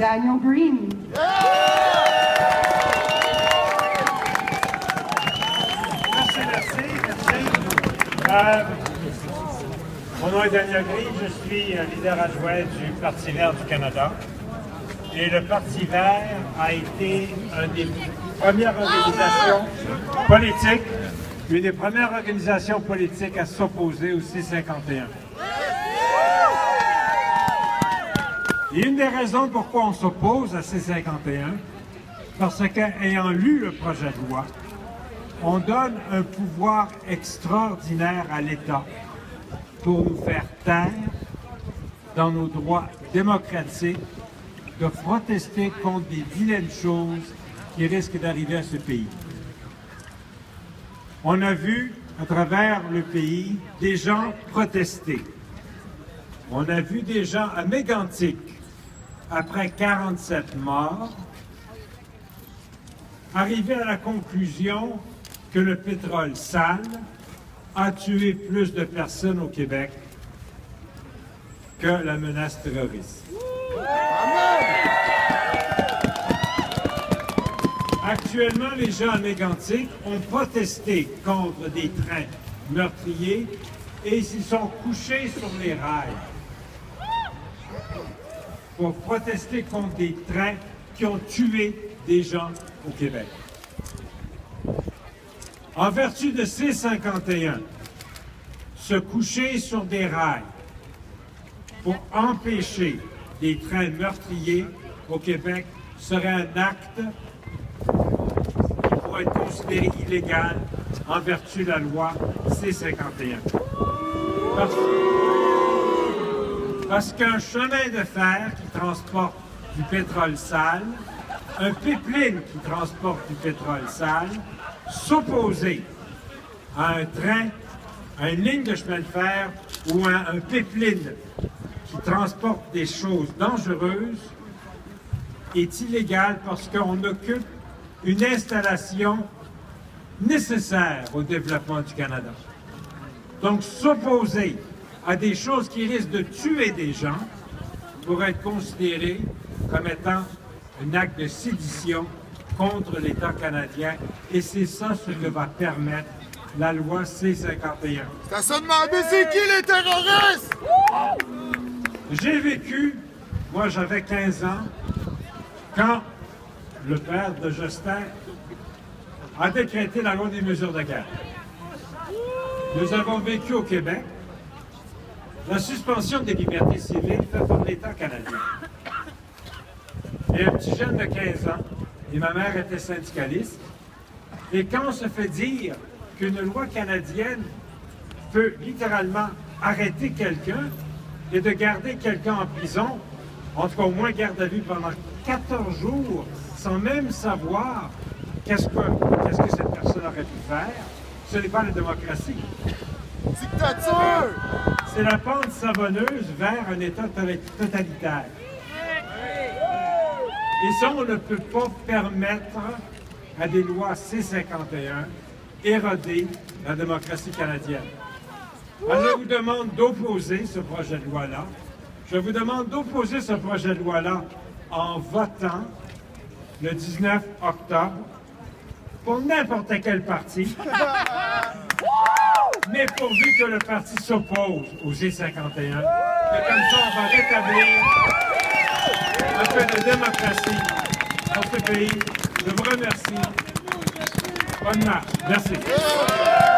Daniel Green. Merci, merci, merci. Euh, mon nom est Daniel Green, je suis leader adjoint du Parti vert du Canada. Et le Parti vert a été une des premières organisations politiques, une des premières organisations politiques à s'opposer au C-51. Et une des raisons pourquoi on s'oppose à C-51, parce qu'ayant lu le projet de loi, on donne un pouvoir extraordinaire à l'État pour nous faire taire dans nos droits démocratiques de protester contre des vilaines choses qui risquent d'arriver à ce pays. On a vu à travers le pays des gens protester. On a vu des gens à après 47 morts, arriver à la conclusion que le pétrole sale a tué plus de personnes au Québec que la menace terroriste. Actuellement, les gens à Mégantic ont protesté contre des trains meurtriers et s'y sont couchés sur les rails pour protester contre des trains qui ont tué des gens au Québec. En vertu de C-51, se coucher sur des rails pour empêcher des trains meurtriers au Québec serait un acte qui pourrait être considéré illégal en vertu de la loi C-51. Parce, parce qu'un chemin de fer qui transporte du pétrole sale, un pipeline qui transporte du pétrole sale, s'opposer à un train, à une ligne de chemin de fer ou à un pipeline qui transporte des choses dangereuses est illégal parce qu'on occupe une installation nécessaire au développement du Canada. Donc, s'opposer à des choses qui risquent de tuer des gens pourrait être considéré comme étant un acte de sédition contre l'État canadien et c'est ça ce que va permettre la loi C-51. Ça se demandait c'est qui les terroristes? J'ai vécu, moi j'avais 15 ans, quand le père de Justin a décrété la loi des mesures de guerre. Nous avons vécu au Québec la suspension des libertés civiles faite par l'État canadien. Et un petit jeune de 15 ans, et ma mère était syndicaliste, et quand on se fait dire qu'une loi canadienne peut littéralement arrêter quelqu'un et de garder quelqu'un en prison, en tout cas au moins garde à vue pendant 14 jours, sans même savoir qu'est-ce que, qu'est-ce que cette personne aurait pu faire, ce n'est pas la démocratie. Dictature! C'est la pente savonneuse vers un État totalitaire. Et ça, on ne peut pas permettre à des lois C-51 éroder la démocratie canadienne. Alors, je vous demande d'opposer ce projet de loi-là. Je vous demande d'opposer ce projet de loi-là en votant le 19 octobre pour n'importe quel parti, mais pourvu que le parti s'oppose au C-51, que comme ça, on va rétablir un peu de démocratie dans ce pays. Je vous remercie. Bonne marche. Merci.